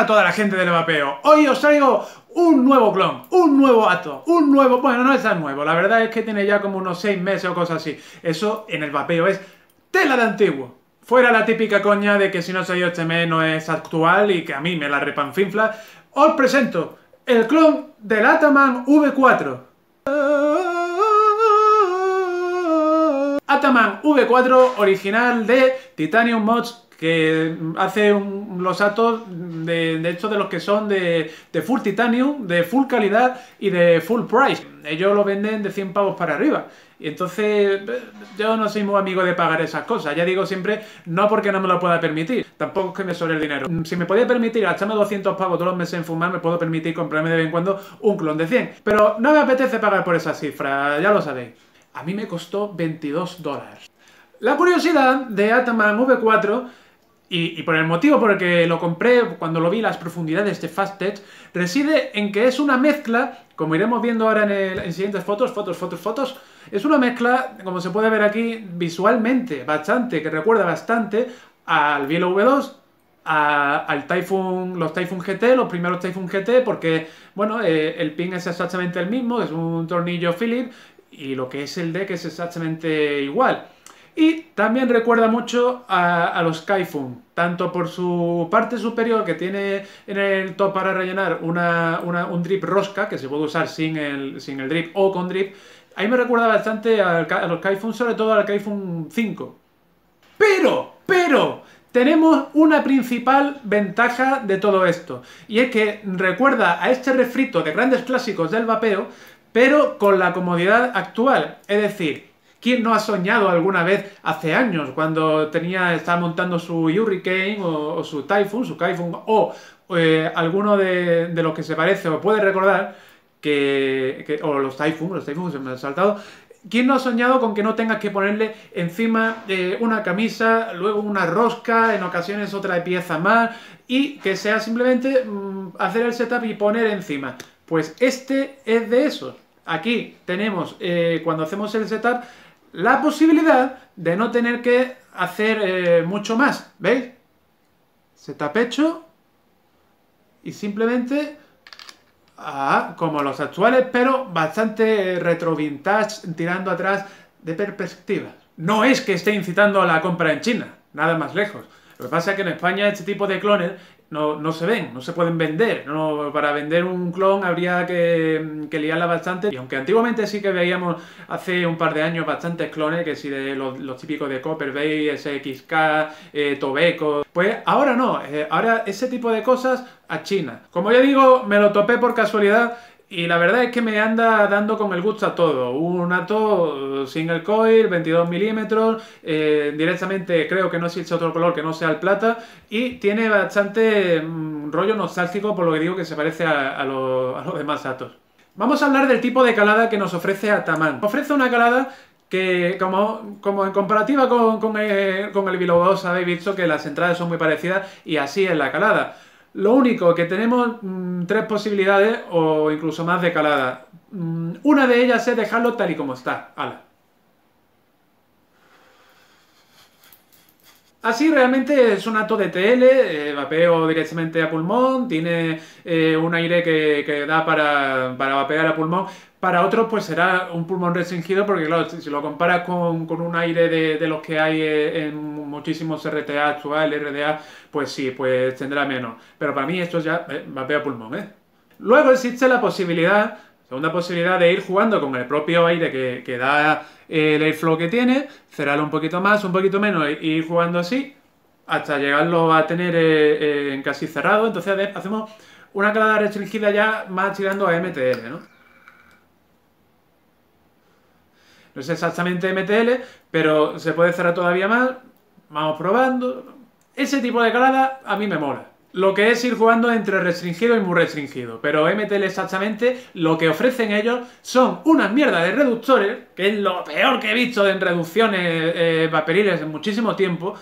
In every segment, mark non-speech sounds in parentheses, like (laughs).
A toda la gente del vapeo. Hoy os traigo un nuevo clon, un nuevo ato, un nuevo... Bueno, no es tan nuevo, la verdad es que tiene ya como unos 6 meses o cosas así. Eso en el vapeo es tela de antiguo. Fuera la típica coña de que si no soy este mes no es actual y que a mí me la repanfinfla, os presento el clon del Ataman V4. Ataman V4 original de Titanium Mods que hace los atos de, de hecho de los que son de, full titanium, de full calidad y de full price. Ellos lo venden de 100 pavos para arriba. Y entonces yo no soy muy amigo de pagar esas cosas. Ya digo siempre, no porque no me lo pueda permitir, tampoco es que me sobre el dinero. Si me podía permitir gastarme 200 pavos todos los meses en fumar, me puedo permitir comprarme de vez en cuando un clon de 100. Pero no me apetece pagar por esa cifra, ya lo sabéis. A mí me costó 22 dólares. La curiosidad de Ataman V4 y, por el motivo por el que lo compré cuando lo vi las profundidades de Fastech, reside en que es una mezcla, como iremos viendo ahora en, el, siguientes fotos, fotos, fotos, fotos, es una mezcla, como se puede ver aquí, visualmente bastante, que recuerda bastante al Bielo V2, al Typhoon, los Typhoon GT, los primeros Typhoon GT, porque, bueno, eh, el pin es exactamente el mismo, es un tornillo Phillips, y lo que es el deck es exactamente igual. Y también recuerda mucho a, los Kaifun, tanto por su parte superior que tiene en el top para rellenar un drip rosca, que se puede usar sin el, sin el drip o con drip. Ahí me recuerda bastante a, los Kaifun, sobre todo al Kaifun 5. Pero, pero, tenemos una principal ventaja de todo esto, y es que recuerda a este refrito de grandes clásicos del vapeo, pero con la comodidad actual, es decir, ¿Quién no ha soñado alguna vez hace años cuando tenía, estaba montando su Hurricane o, su Typhoon, su Typhoon o eh, alguno de, los que se parece o puede recordar que, o los Typhoon, los Typhoon se me han saltado, ¿Quién no ha soñado con que no tengas que ponerle encima de una camisa, luego una rosca, en ocasiones otra pieza más, y que sea simplemente mm, hacer el setup y poner encima? Pues este es de esos. Aquí tenemos, eh, cuando hacemos el setup, la posibilidad de no tener que hacer eh, mucho más, ¿veis? Se pecho y simplemente ah, como los actuales, pero bastante retro vintage, tirando atrás de perspectiva. No es que esté incitando a la compra en China, nada más lejos. Lo que pasa es que en España este tipo de clones no, no se ven, no se pueden vender. No, para vender un clon habría que, que, liarla bastante. Y aunque antiguamente sí que veíamos hace un par de años bastantes clones, que sí de los, típicos de Copper Bay, SXK, eh, Tobeco, pues ahora no, eh, ahora ese tipo de cosas a China. Como ya digo, me lo topé por casualidad y la verdad es que me anda dando con el gusto a todo. Un ato single coil, 22 milímetros, eh, directamente creo que no existe otro color que no sea el plata y tiene bastante mm, rollo nostálgico por lo que digo que se parece a, los demás atos. Vamos a hablar del tipo de calada que nos ofrece Ataman. Ofrece una calada que como, como en comparativa con, con el, con el Below 2 habéis visto que las entradas son muy parecidas y así es la calada. Lo único que tenemos mm, tres posibilidades o incluso más de calada. Mm, una de ellas es dejarlo tal y como está. Así realmente es un acto de TL, eh, vapeo directamente a pulmón, tiene eh, un aire que, da para, para, vapear a pulmón. Para otros pues será un pulmón restringido porque claro, si, lo comparas con, un aire de, los que hay eh, en muchísimos RTA actuales, RDA, pues sí, pues tendrá menos. Pero para mí esto ya vapeo a pulmón, ¿eh? Luego existe la posibilidad Segunda posibilidad de ir jugando con el propio aire que, da el airflow que tiene, cerrarlo un poquito más, un poquito menos e ir jugando así hasta llegarlo a tener eh, eh, casi cerrado. Entonces hacemos una calada restringida ya más tirando a MTL, ¿no? No es exactamente MTL, pero se puede cerrar todavía más. Vamos probando. Ese tipo de calada a mí me mola lo que es ir jugando entre restringido y muy restringido. Pero MTL exactamente lo que ofrecen ellos son unas mierdas de reductores, que es lo peor que he visto en reducciones eh, en muchísimo tiempo.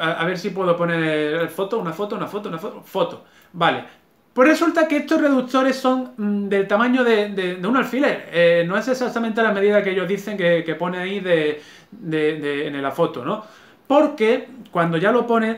a, ver si puedo poner foto, una foto, una foto, una foto, foto. Vale. Pues resulta que estos reductores son mm, del tamaño de, un alfiler. Eh, no es exactamente la medida que ellos dicen que, pone ahí de, en la foto, ¿no? Porque cuando ya lo pone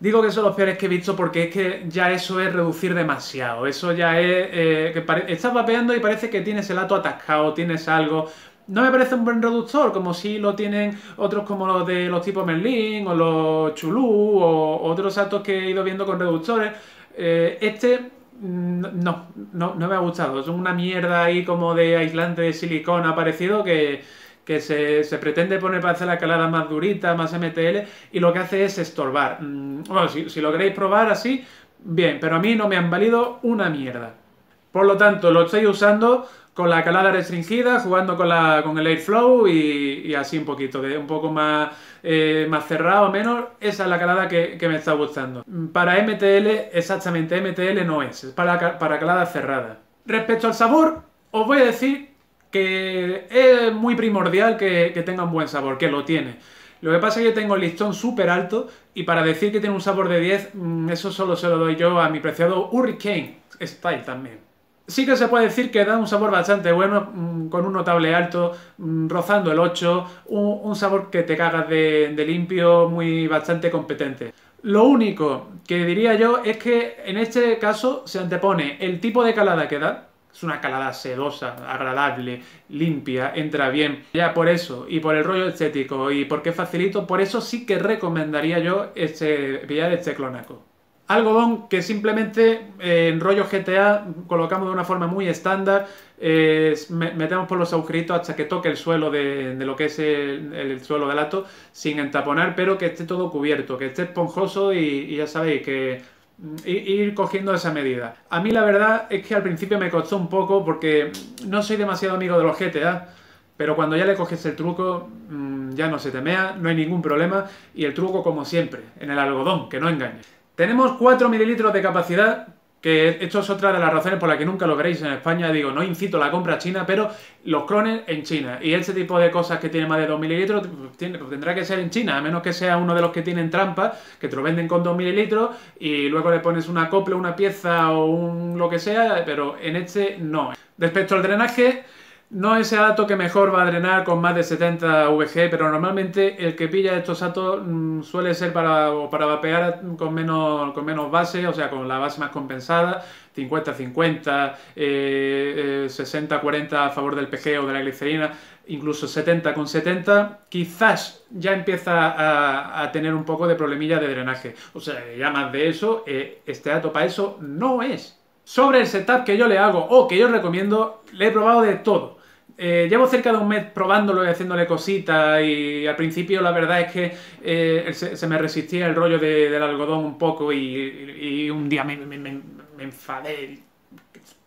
Digo que son los peores que he visto porque es que ya eso es reducir demasiado. Eso ya es. Eh, que estás vapeando y parece que tienes el ato atascado, tienes algo. No me parece un buen reductor, como si lo tienen otros como los de los tipos Merlin o los Chulú o otros atos que he ido viendo con reductores. Eh, este mm, no, no, no me ha gustado. Es una mierda ahí como de aislante de silicona parecido que que se, pretende poner para hacer la calada más durita, más MTL, y lo que hace es estorbar. Mm, bueno, si, lo queréis probar así, bien, pero a mí no me han valido una mierda. Por lo tanto, lo estoy usando con la calada restringida, jugando con, la, con el airflow y, y así un poquito, de un poco más, eh, más cerrado, menos. Esa es la calada que, me está gustando. Para MTL, exactamente, MTL no es, es para, para calada cerrada. Respecto al sabor, os voy a decir que es muy primordial que, tenga un buen sabor, que lo tiene. Lo que pasa es que tengo el listón súper alto y para decir que tiene un sabor de 10, mm, eso solo se lo doy yo a mi preciado Hurricane Style también. Sí que se puede decir que da un sabor bastante bueno, mm, con un notable alto, mm, rozando el 8, un, sabor que te cagas de, limpio, muy bastante competente. Lo único que diría yo es que en este caso se antepone el tipo de calada que da, es una calada sedosa, agradable, limpia, entra bien. Ya por eso, y por el rollo estético, y porque facilito, por eso sí que recomendaría yo este, pillar este clonaco. Algodón que simplemente eh, en rollo GTA colocamos de una forma muy estándar, metemos por los agujeritos hasta que toque el suelo de, lo que es el, suelo del ato, sin entaponar, pero que esté todo cubierto, que esté esponjoso y ya sabéis que ir cogiendo esa medida. A mí la verdad es que al principio me costó un poco porque no soy demasiado amigo de los GTA, pero cuando ya le coges el truco mm, ya no se temea, no hay ningún problema y el truco como siempre, en el algodón, que no engañe. Tenemos 4 mililitros de capacidad que esto es otra de las razones por las que nunca lo veréis en España. Digo, no incito la compra china, pero los clones en China. Y ese tipo de cosas que tienen más de 2 mililitros pues, tendrá que ser en China, a menos que sea uno de los que tienen trampa, que te lo venden con 2 mililitros y luego le pones una copla, una pieza o un lo que sea, pero en este no. Respecto al drenaje, no es el que mejor va a drenar con más de 70 VG, pero normalmente el que pilla estos datos mm, suele ser para, para vapear con menos, con menos base, o sea, con la base más compensada, 50-50, 60-40 a favor del PG o de la glicerina, incluso 70 con 70, quizás ya empieza a, tener un poco de problemilla de drenaje. O sea, ya más de eso, eh, este dato para eso no es. Sobre el setup que yo le hago o que yo recomiendo, le he probado de todo. Eh, llevo cerca de un mes probándolo y haciéndole cositas y al principio la verdad es que eh, se, me resistía el rollo del algodón un poco y, un día me enfadé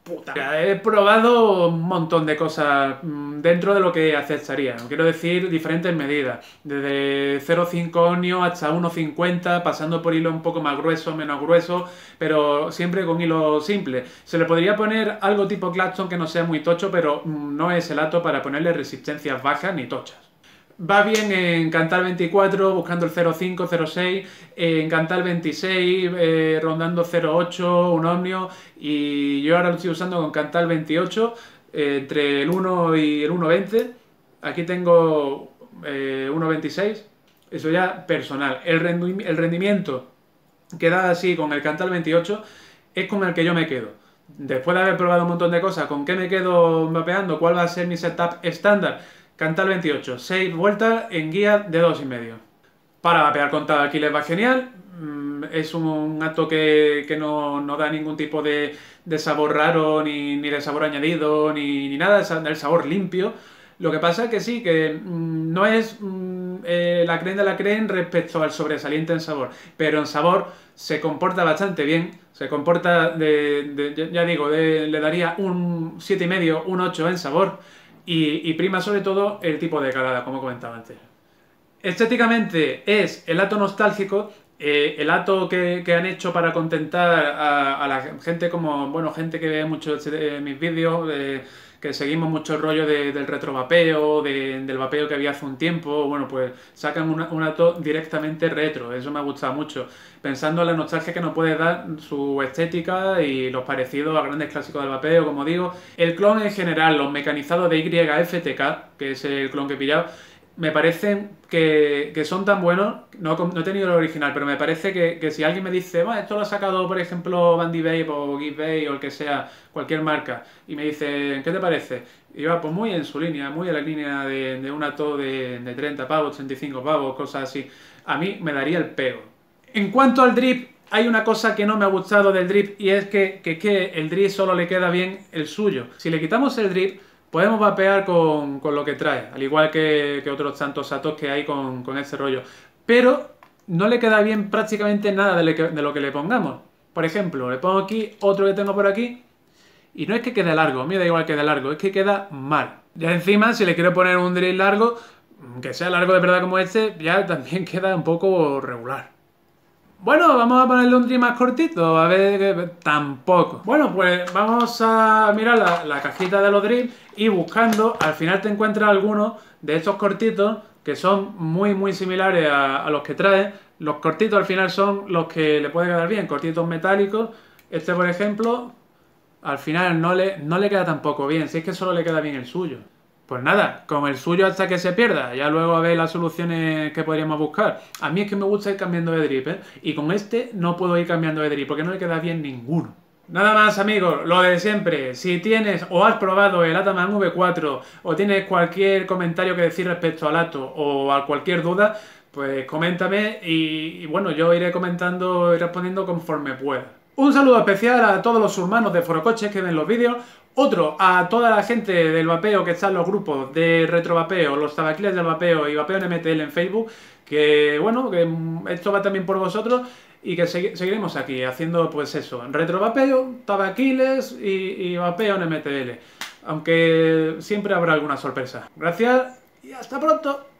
Puta. He probado un montón de cosas mm, dentro de lo que aceptaría. Quiero decir, diferentes medidas. Desde 0,5 onio hasta 1,50, pasando por hilo un poco más grueso, menos grueso, pero siempre con hilo simple. Se le podría poner algo tipo Gladstone que no sea muy tocho, pero mm, no es el ato para ponerle resistencias bajas ni tochas. Va bien en Cantal 24, buscando el 05, 06, en Cantal 26, eh, rondando 08, un Omnio, y yo ahora lo estoy usando con Cantal 28, eh, entre el 1 y el 1.20. Aquí tengo 1.26, eh, eso ya personal. El, rendimiento que da así con el Cantal 28 es con el que yo me quedo. Después de haber probado un montón de cosas, ¿con qué me quedo mapeando? ¿Cuál va a ser mi setup estándar? Cantal 28, 6 vueltas en guía de 2,5. Para vapear con tabaquiles va genial, mm, es un acto que, no, da ningún tipo de, sabor raro, ni, de sabor añadido, ni, nada, es el sabor limpio. Lo que pasa es que sí, que mm, no es mm, eh, la creen de la creen respecto al sobresaliente en sabor, pero en sabor se comporta bastante bien, se comporta de, ya digo, le daría un 7,5, un 8 en sabor, y, prima sobre todo el tipo de calada, como comentaba antes. Estéticamente es el ato nostálgico, eh, el ato que, han hecho para contentar a, la gente como, bueno, gente que ve mucho este, mis vídeos, que seguimos mucho el rollo del retrovapeo, del vapeo que había hace un tiempo, bueno, pues sacan un ato directamente retro, eso me ha gustado mucho, pensando en la nostalgia que nos puede dar su estética y los parecidos a grandes clásicos del vapeo, como digo. El clon en general, los mecanizados de YFTK, que es el clon que he pillado, me parecen que, son tan buenos, no, no, he tenido el original, pero me parece que, si alguien me dice, esto lo ha sacado, por ejemplo, Bandy Babe o Give Babe o el que sea, cualquier marca, y me dice, ¿qué te parece? Y va, pues muy en su línea, muy en la línea de, de una to de, de 30 pavos, 35 pavos, cosas así. A mí me daría el pego. En cuanto al drip, hay una cosa que no me ha gustado del drip y es que, que, el drip solo le queda bien el suyo. Si le quitamos el drip, podemos vapear con, lo que trae, al igual que, otros tantos satos que hay con, con ese rollo. Pero no le queda bien prácticamente nada de, de, lo que le pongamos. Por ejemplo, le pongo aquí otro que tengo por aquí y no es que quede largo, me da igual que quede largo, es que queda mal. Ya encima, si le quiero poner un drill largo, que sea largo de verdad como este, ya también (laughs) queda un poco regular. Bueno, vamos a ponerle un drill más cortito, a ver, tampoco. Bueno, pues vamos a mirar la, cajita de los drills y buscando, al final te encuentras algunos de estos cortitos que son muy muy similares a, los que trae. Los cortitos al final son los que le puede quedar bien, cortitos metálicos. Este, por ejemplo, al final no le, no le queda tampoco bien, si es que solo le queda bien el suyo. Pues nada, como el suyo hasta que se pierda, ya luego a ver las soluciones que podríamos buscar. A mí es que me gusta ir cambiando de drip, ¿eh? Y con este no puedo ir cambiando de drip porque no le queda bien ninguno. Nada más amigos, lo de siempre, si tienes o has probado el Ataman V4 o tienes cualquier comentario que decir respecto al Ato o a cualquier duda, pues coméntame y, y bueno, yo iré comentando y respondiendo conforme pueda. Un saludo especial a todos los hermanos de Forocoches que ven los vídeos. Otro a toda la gente del vapeo que está en los grupos de retrovapeo, los tabaquiles del vapeo y vapeo en MTL en Facebook. Que bueno, que esto va también por vosotros y que seguiremos aquí haciendo pues eso, retrovapeo, tabaquiles y, y vapeo en MTL. Aunque siempre habrá alguna sorpresa. Gracias y hasta pronto.